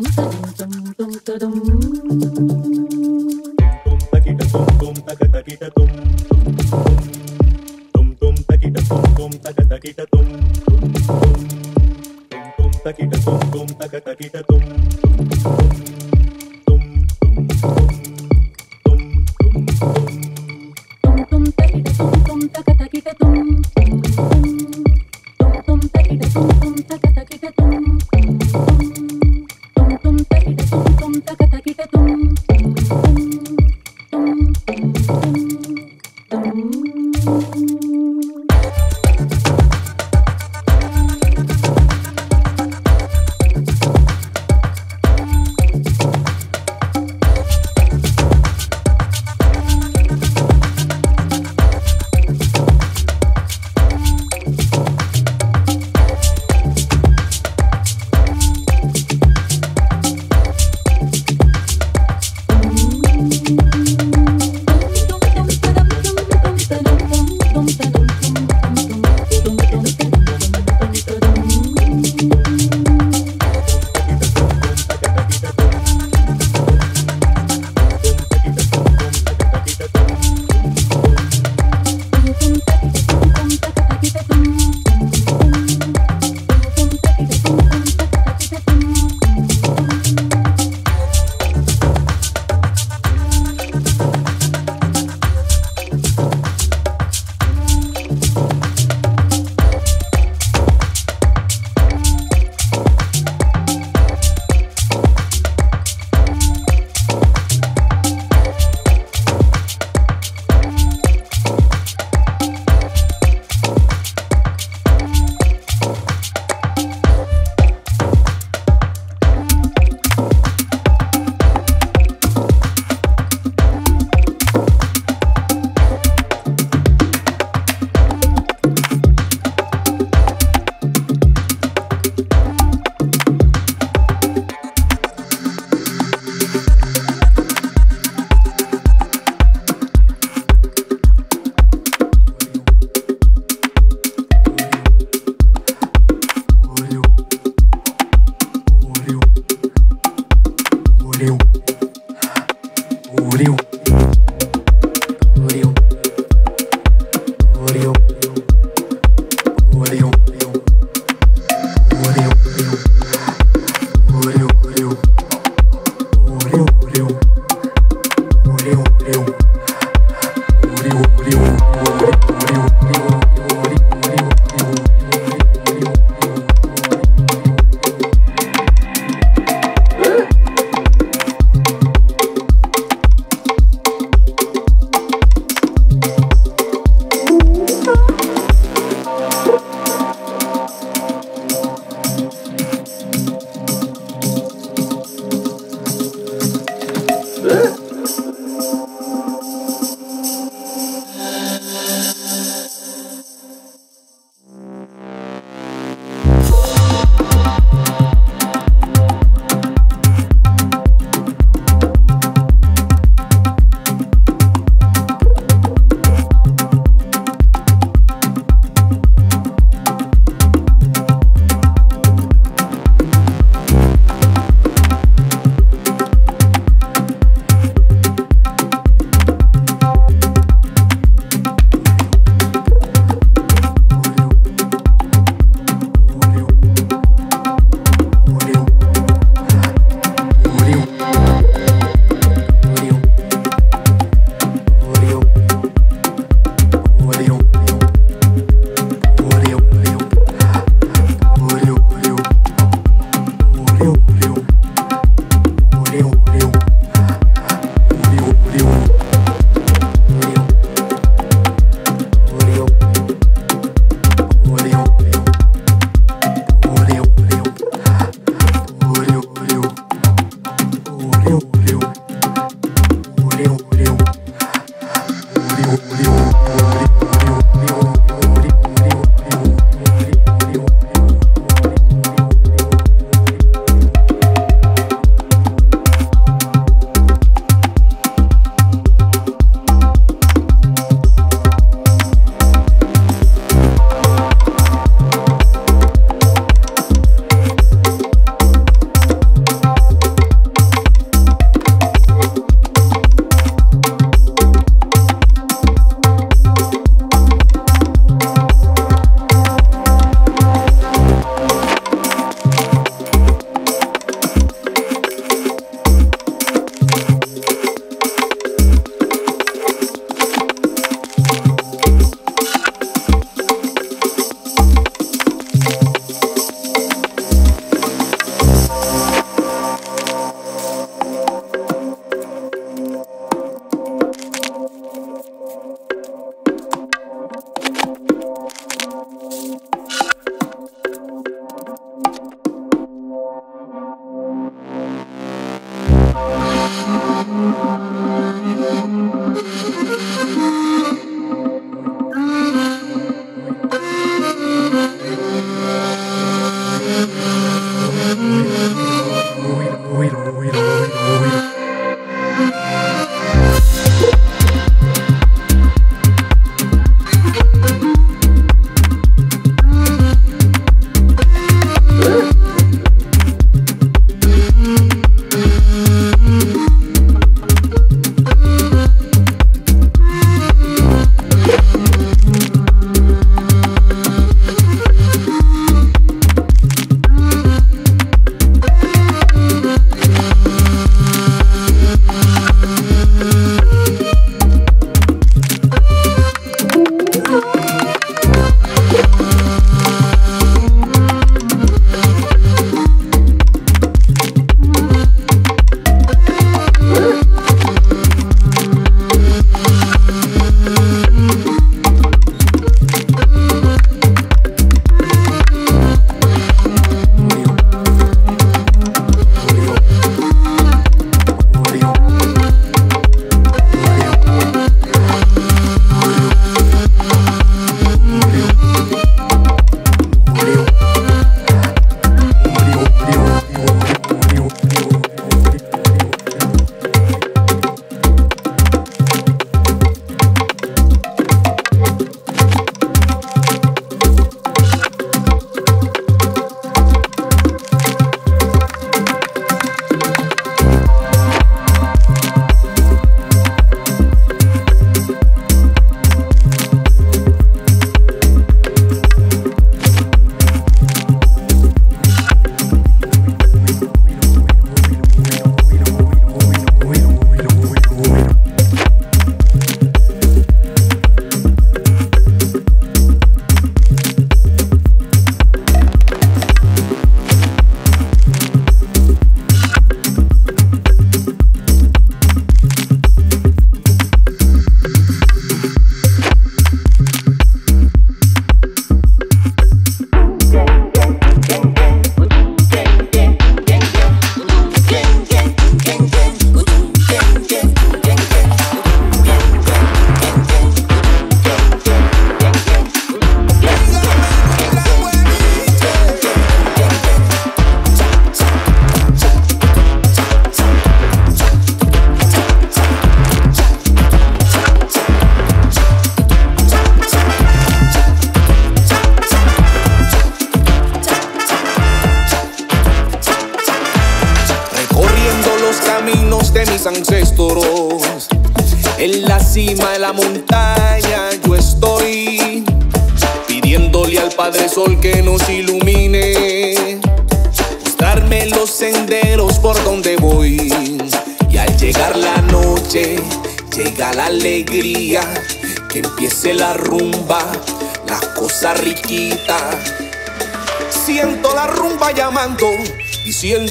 Boom.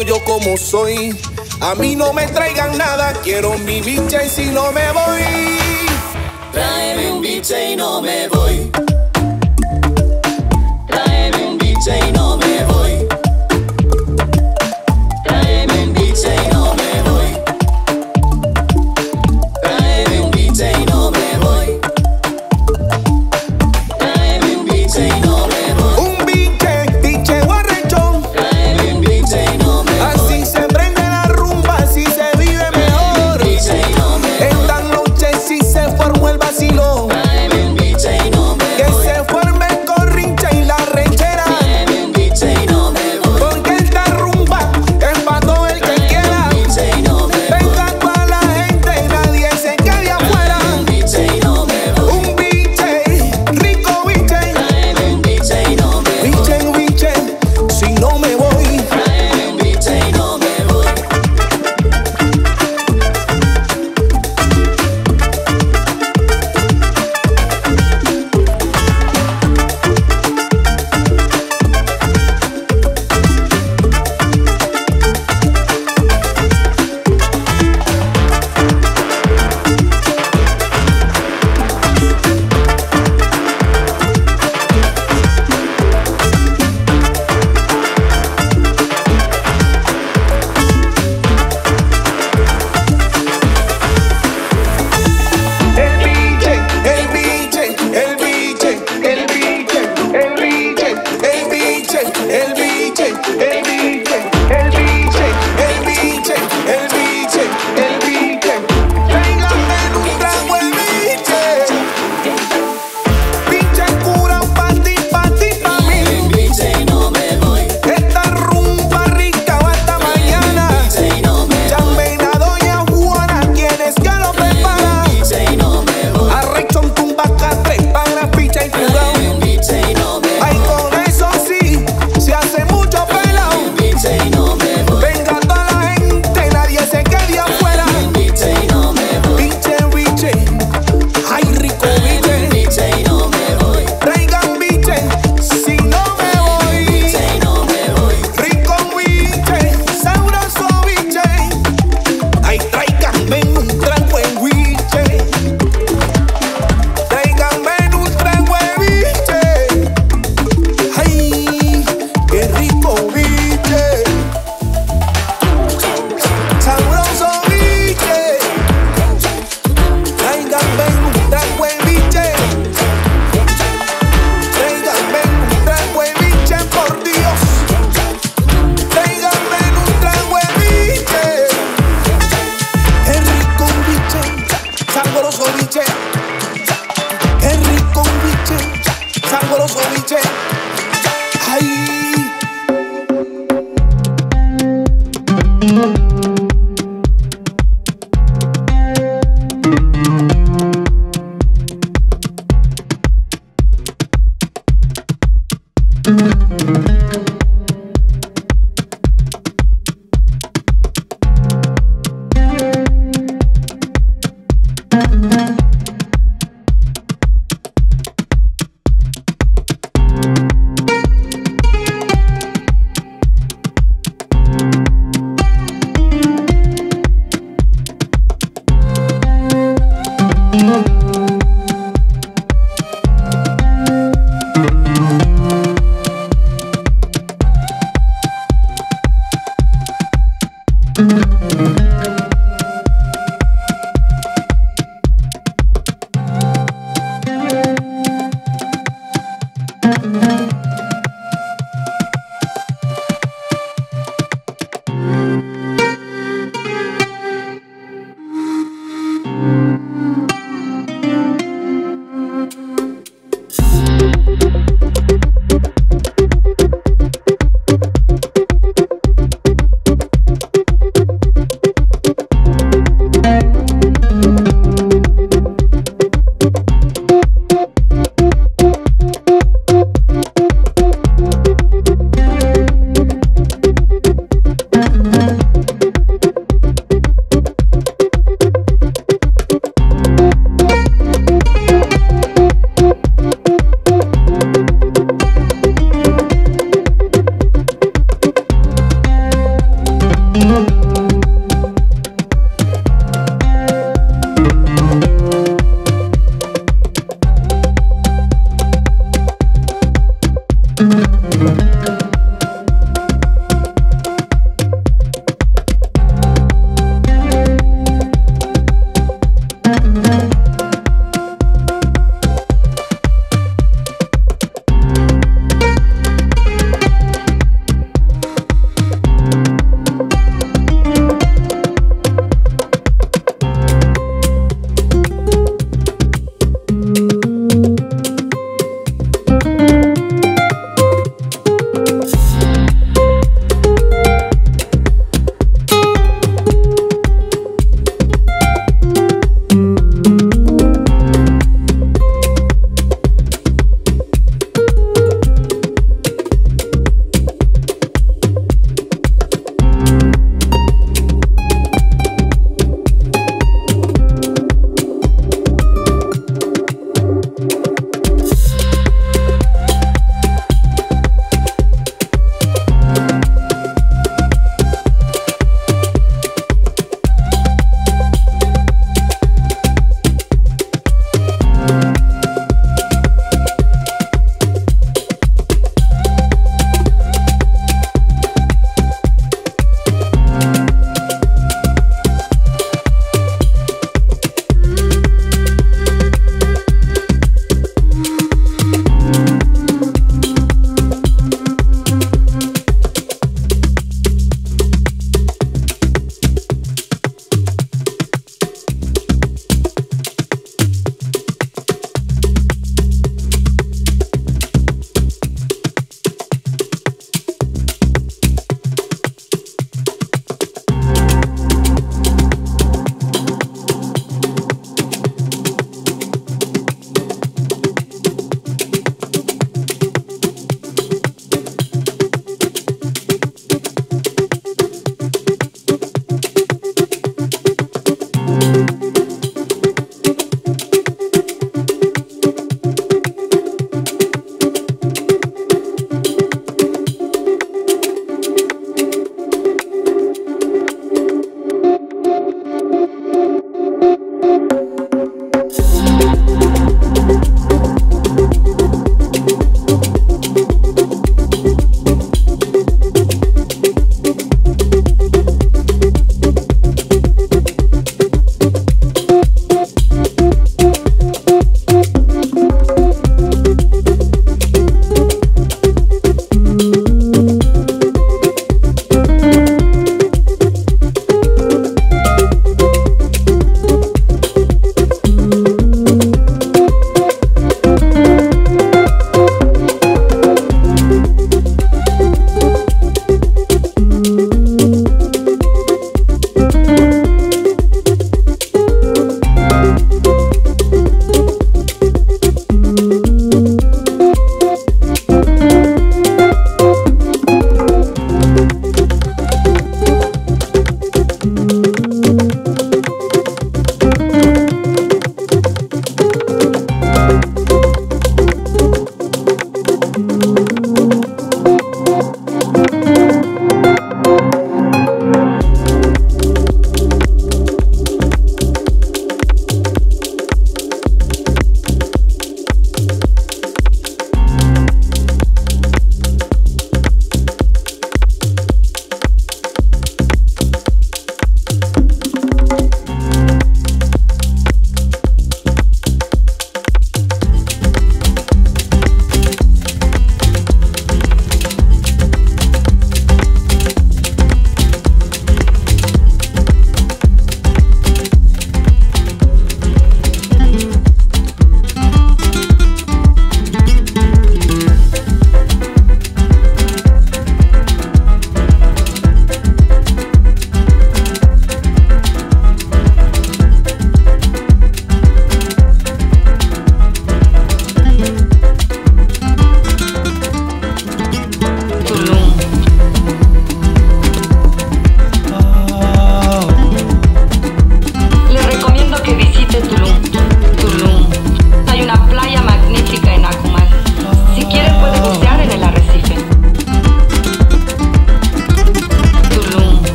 yo como soy. A mí no me traigan nada, quiero mi bicha y si no me voy. Tráeme un biche y no me voy.